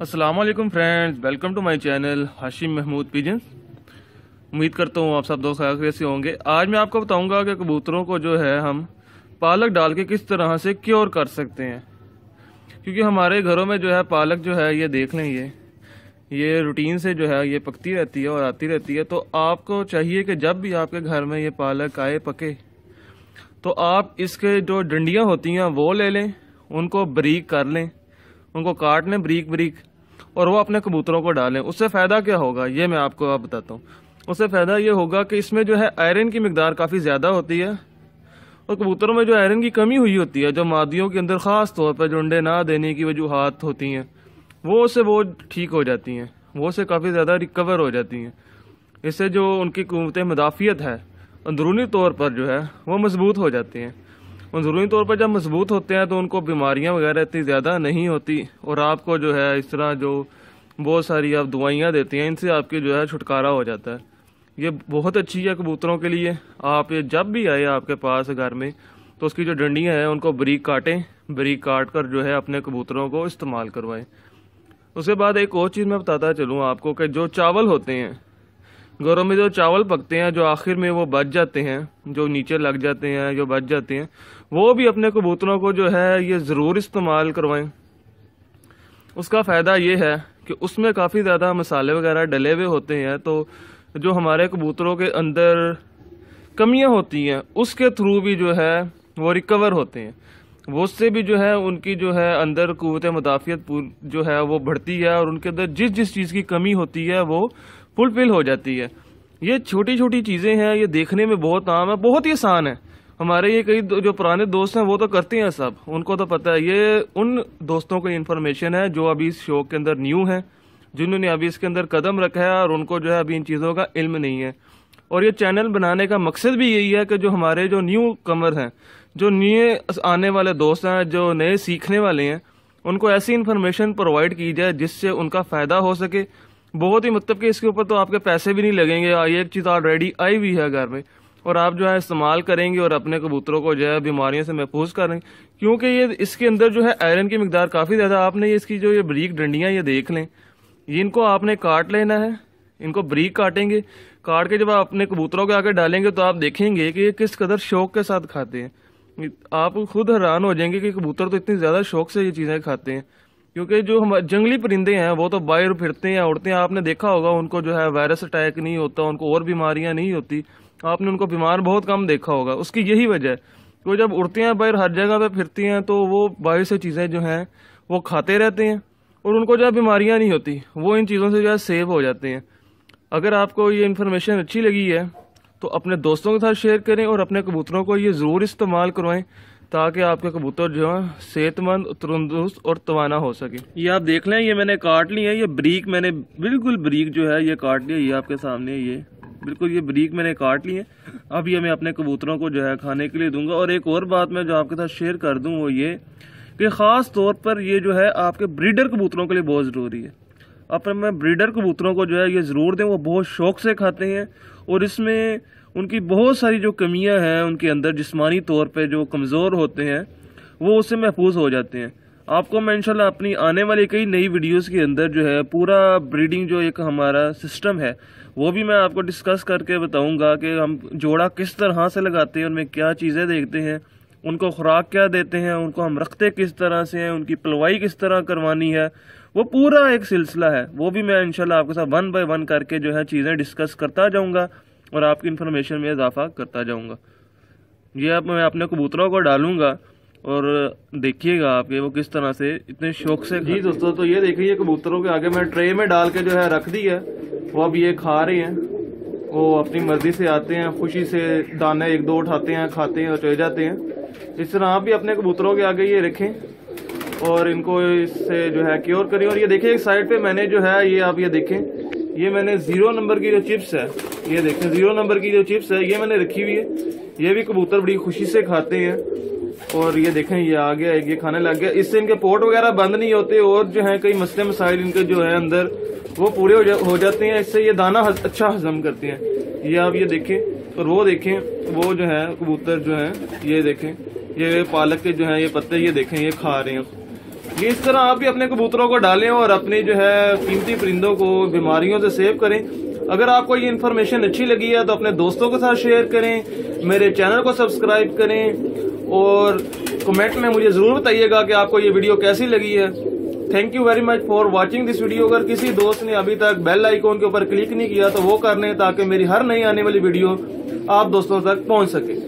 वालेकुम friends welcome to my channel Hashim Mahmood pigeon उम्मीद करता हूँ आप सब दोस्त खैर से होंगे। आज मैं आपको बताऊँगा कि कबूतरों को जो है हम पालक डाल के किस तरह से क्योर कर सकते हैं। क्योंकि हमारे घरों में जो है पालक जो है, ये देख लें ये। ये रूटीन से जो है, ये पकती रहती है और आती रहती है। तो आपको चाहिए कि जब भी आपके घर में ये पालक आए पके तो आप इसके जो डंडियाँ होती हैं, वो ले लें, उनको बरीक कर लें। उनको काट लें बरीक बरीक, और वो अपने कबूतरों को डालें। उससे फ़ायदा क्या होगा? ये मैं आपको अब बताता हूँ। उससे फ़ायदा ये होगा कि इसमें जो है आयरन की मकदार काफ़ी ज़्यादा होती है, और कबूतरों में जो आयरन की कमी हुई होती है, जो मादियों के अंदर ख़ास तौर पर जो अंडे ना देने की वजूहत होती हैं, वो से वो ठीक हो जाती हैं, वो से काफ़ी ज़्यादा रिकवर हो जाती हैं। इससे जो उनकी कुत मदाफ़ियत है, अंदरूनी तौर पर जो है, वो मज़बूत हो जाती हैं। अंदरूनी तौर पर जब मज़बूत होते हैं तो उनको बीमारियाँ वगैरह इतनी ज़्यादा नहीं होती। और आपको जो है इस तरह जो बहुत सारी आप दवाइयाँ देती हैं, इनसे आपकी जो है छुटकारा हो जाता है। ये बहुत अच्छी है कबूतरों के लिए। आप ये जब भी आए आपके पास घर में तो उसकी जो डंडियाँ हैं, उनको बरीक काटें, बरीक काट कर जो है अपने कबूतरों को इस्तेमाल करवाएँ। उसके बाद एक और चीज़ मैं बताता चलूँ आपको कि जो चावल होते हैं घरों में जो चावल पकते हैं, जो आखिर में वो बच जाते हैं, जो नीचे लग जाते हैं, जो बच जाते हैं, वो भी अपने कबूतरों को जो है ये ज़रूर इस्तेमाल करवाएँ। उसका फ़ायदा ये है कि उसमें काफ़ी ज़्यादा मसाले वगैरह डले हुए होते हैं तो जो हमारे कबूतरों के अंदर कमियाँ होती हैं, उसके थ्रू भी जो है वो रिकवर होते हैं। वो उससे भी जो है, उनकी जो है अंदर कुत मुदाफ़ियत जो है वो बढ़ती है और उनके अंदर जिस जिस चीज़ की कमी होती है, वो फुलफिल हो जाती है। ये छोटी छोटी चीज़ें हैं, ये देखने में बहुत आम है, बहुत ही आसान है। हमारे ये कई जो पुराने दोस्त हैं, वो तो करते हैं सब। उनको तो पता है, ये उन दोस्तों को इन्फॉर्मेशन है, जो अभी इस शो के अंदर न्यू है, जिन्होंने अभी इसके अंदर कदम रखा है और उनको जो है अभी इन चीज़ों का इल्म नहीं है। और ये चैनल बनाने का मकसद भी यही है कि जो हमारे जो न्यू कमर हैं, जो नए आने वाले दोस्त हैं, जो नए सीखने वाले हैं, उनको ऐसी इन्फॉर्मेशन प्रोवाइड की जाए जिससे उनका फ़ायदा हो सके। बहुत ही मतलब कि इसके ऊपर तो आपके पैसे भी नहीं लगेंगे। ये एक चीज़ ऑलरेडी आई हुई है घर में। और आप जो है इस्तेमाल करेंगे और अपने कबूतरों को जो है बीमारियों से महफूज करेंगे। क्योंकि ये इसके अंदर जो है आयरन की मकदार काफ़ी ज़्यादा, आपने ये इसकी जो ये बरीक डंडियाँ, ये देख लें। इनको आपने काट लेना है। इनको बरीक काटेंगे। काट के जब आप अपने कबूतरों के आगे डालेंगे तो आप देखेंगे कि ये किस कदर शौक के साथ खाते हैं। आप खुद हैरान हो जाएँगे कि कबूतर तो इतनी ज़्यादा शौक से ये चीज़ें खाते हैं। क्योंकि जो हम जंगली परिंदे हैं, वो तो बाहर फिरते हैं, उड़ते हैं। आपने देखा होगा, उनको जो है वायरस अटैक नहीं होता, उनको और बीमारियाँ नहीं होती। आपने उनको बीमार बहुत कम देखा होगा। उसकी यही वजह है। वो जब उड़ते हैं, बाहर हर जगह पे फिरती हैं तो वो बाहर से चीज़ें जो हैं, वो खाते रहते हैं और उनको जो है बीमारियाँ नहीं होती। वो इन चीज़ों से जो है सेव हो जाते हैं। अगर आपको ये इन्फॉर्मेशन अच्छी लगी है तो अपने दोस्तों के साथ शेयर करें और अपने कबूतरों को ये ज़रूर इस्तेमाल करवाएँ। ताकि आपके कबूतर जो है, सेहतमंद, तंदुरुस्त और तवाना हो सके। ये आप देख लें, ये मैंने काट ली है, ये ब्रीक मैंने, बिल्कुल ब्रीक जो है, ये काट लिया, ये आपके सामने ये। बिल्कुल, ये ब्रीक मैंने काट ली है। अब ये मैं अपने कबूतरों को जो है, खाने के लिए दूँगा। और एक और बात मैं जो आपके साथ शेयर कर दूँ, वो ये कि ख़ास तौर पर ये जो है, आपके ब्रीडर कबूतरों के लिए बहुत ज़रूरी है। अपने ब्रीडर कबूतरों को जो है, ये ज़रूर दें, वो बहुत शौक से खाते हैं। और इसमें उनकी बहुत सारी जो कमियाँ हैं उनके अंदर, जिस्मानी तौर पे जो कमज़ोर होते हैं, वो उससे महफूज हो जाते हैं। आपको मैं इंशाल्लाह अपनी आने वाली कई नई वीडियोस के अंदर जो है, पूरा ब्रीडिंग जो एक हमारा सिस्टम है, वो भी मैं आपको डिस्कस करके बताऊँगा कि हम जोड़ा किस तरह से लगाते हैं, उनमें क्या चीज़ें देखते हैं, उनको खुराक क्या देते हैं, उनको हम रखते किस तरह से हैं, उनकी पलवाई किस तरह करवानी है, वो पूरा एक सिलसिला है। वो भी मैं इंशाल्लाह आपके साथ वन बाय वन करके जो है चीज़ें डिस्कस करता जाऊँगा। और आपकी इन्फॉर्मेशन में इजाफा करता जाऊँगा। ये अब मैं अपने कबूतरों को डालूँगा और देखिएगा आप ये वो किस तरह से इतने शौक से जी दोस्तों तो ये देखिए कबूतरों के आगे मैं ट्रे में डाल के जो है रख दी है वो अब ये खा रहे हैं। वो अपनी मर्ज़ी से आते हैं खुशी से दाने एक दो उठाते हैं खाते हैं और चले जाते हैं। इस तरह आप भी अपने कबूतरों के आगे ये रखें और इनको इससे जो है क्योर करें। और ये देखिए एक साइड पे मैंने जो है ये आप ये देखें। ये मैंने ज़ीरो नंबर की जो चिप्स है ये देखें ज़ीरो नंबर की जो चिप्स है ये मैंने रखी हुई है। ये भी कबूतर बड़ी खुशी से खाते हैं। और ये देखें ये आ गया ये खाने लग गया। इससे इनके पोर्ट वगैरह बंद नहीं होते और जो है कई मसले मसाइल इनके जो है अंदर वो पूरे हो, जा, हो जाते हैं। इससे ये दाना हज, अच्छा हजम करते हैं। ये आप ये देखें और वो देखें वो जो है कबूतर जो है ये देखें ये पालक के जो है ये पत्ते ये देखें ये खा रहे हैं। ये इस तरह आप भी अपने कबूतरों को डालें और अपने जो है कीमती परिंदों को बीमारियों से सेव करें। अगर आपको ये इन्फॉर्मेशन अच्छी लगी है तो अपने दोस्तों के साथ शेयर करें, मेरे चैनल को सब्सक्राइब करें और कमेंट में मुझे ज़रूर बताइएगा कि आपको ये वीडियो कैसी लगी है। Thank you very much for watching this video अगर किसी दोस्त ने अभी तक बेल आइकॉन के ऊपर क्लिक नहीं किया तो वो कर लें ताकि मेरी हर नई आने वाली वीडियो आप दोस्तों तक पहुँच सके।